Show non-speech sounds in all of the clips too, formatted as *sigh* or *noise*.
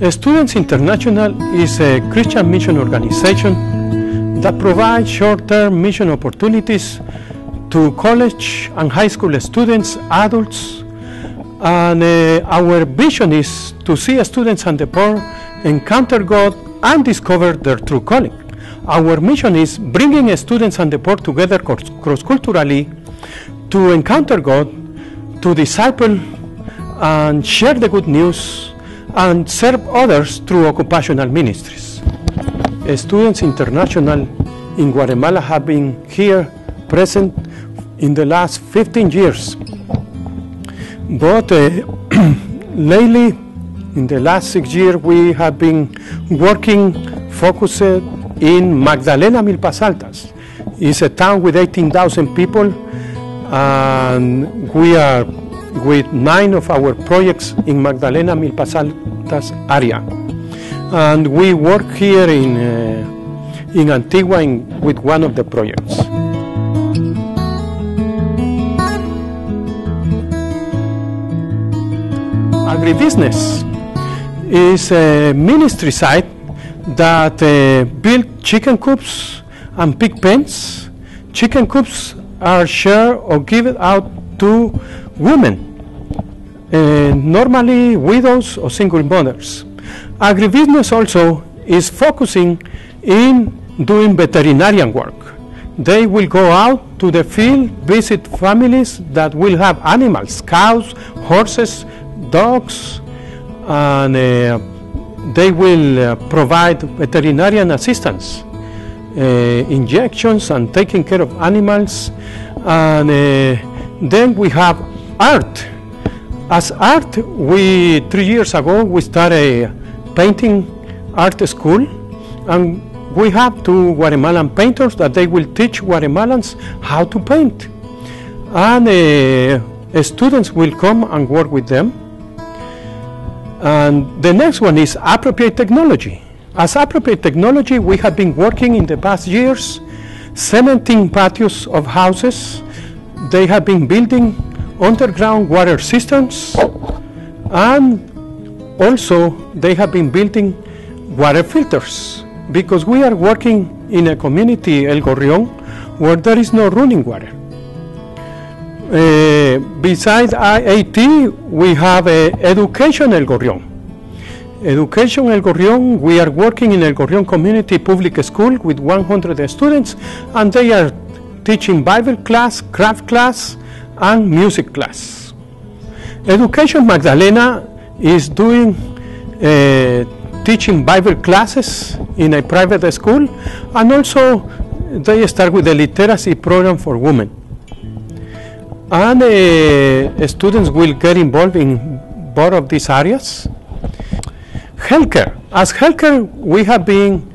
Students International is a Christian mission organization that provides short-term mission opportunities to college and high school students, adults, and uh, our vision is to see students and the poor encounter God and discover their true calling. Our mission is bringing students and the poor together cross-culturally to encounter God, to disciple and share the good news and serve others through occupational ministries. Students International in Guatemala have been here present in the last 15 years. But uh, *clears throat* lately, in the last six years, we have been working, focused in Magdalena Milpas Altas. It's a town with 18,000 people, and we are with nine of our projects in Magdalena Milpas Altas area. And we work here in, uh, in Antigua in, with one of the projects. Agribusiness is a ministry site that uh, build chicken coops and pig pens. Chicken coops are shared or given out to women, uh, normally widows or single mothers. Agribusiness also is focusing in doing veterinarian work. They will go out to the field, visit families that will have animals, cows, horses, dogs, and uh, they will uh, provide veterinarian assistance, uh, injections and taking care of animals. And then we have art. As art, we three years ago we started a painting art school, and we have two Guatemalan painters that they will teach Guatemalans how to paint, and uh, students will come and work with them. And the next one is appropriate technology. As appropriate technology, we have been working in the past years, 17 patios of houses. They have been building underground water systems, and also they have been building water filters because we are working in a community, El Gorrión, where there is no running water. Uh, besides IAT, we have uh, Education El Gorrión. Education El Gorrión, we are working in El Gorrión Community Public School with 100 students, and they are teaching Bible class, craft class, and music class. Education Magdalena is doing uh, teaching Bible classes in a private school, and also they start with the literacy program for women. And uh, students will get involved in both of these areas. Healthcare. As healthcare, we have been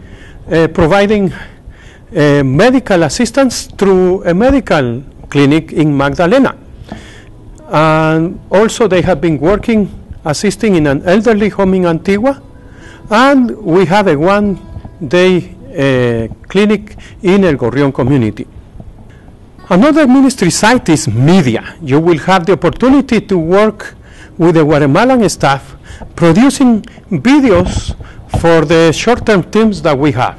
uh, providing uh, medical assistance through a medical clinic in Magdalena. And also they have been working, assisting in an elderly home in Antigua. And we have a one-day uh, clinic in El Gorrión community. Another ministry site is media. You will have the opportunity to work with the Guatemalan staff producing videos for the short-term teams that we have.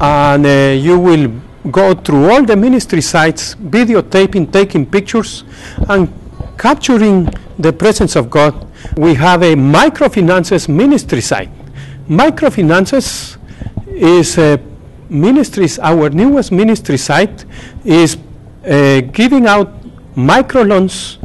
And uh, you will go through all the ministry sites, videotaping, taking pictures, and capturing the presence of God. We have a microfinances ministry site. Microfinances is a ministries, our newest ministry site is uh, giving out microloans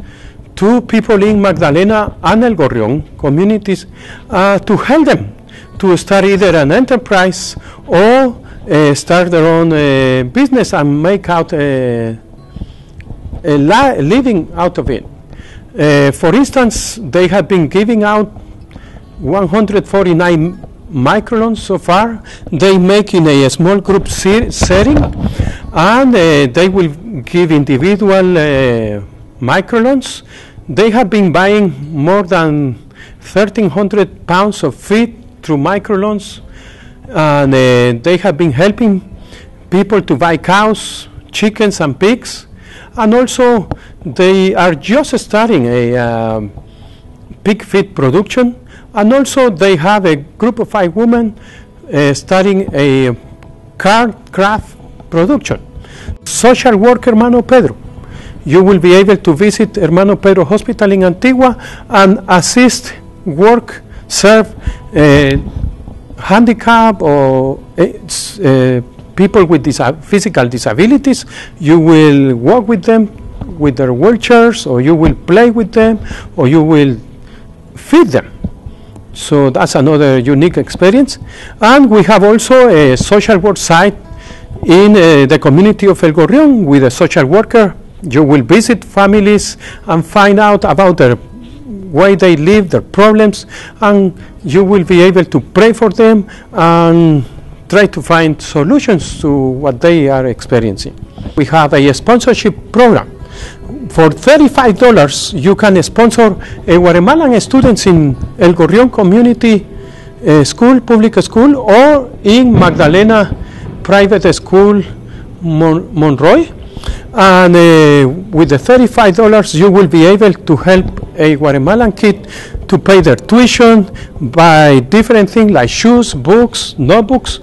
to people in Magdalena and El Gorrión communities uh, to help them to start either an enterprise or uh, start their own uh, business and make out a, a, li- living out of it. Uh, for instance, they have been giving out 149 microloans so far. They make in a small group se- setting, and uh, they will give individual uh, microloans. They have been buying more than 1,300 pounds of feed through microloans, and uh, they have been helping people to buy cows, chickens, and pigs. And also, they are just starting a um, pig feed production And also they have a group of five women uh, studying a car craft production. Social worker Hermano Pedro. You will be able to visit Hermano Pedro Hospital in Antigua and assist, work, serve uh, handicap or uh, people with disa- physical disabilities. You will work with them with their wheelchairs, or you will play with them, or you will feed them. So that's another unique experience. And we have also a social work site in uh, the community of El Gorrión with a social worker. You will visit families and find out about their way they live, their problems, and you will be able to pray for them and try to find solutions to what they are experiencing. We have a sponsorship program for $35 you can sponsor a Guatemalan students in El Gorrión Community uh, School, public school, or in Magdalena Private School, Mon- Monroy. And uh, with the $35 you will be able to help a Guatemalan kid to pay their tuition, buy different things like shoes, books, notebooks,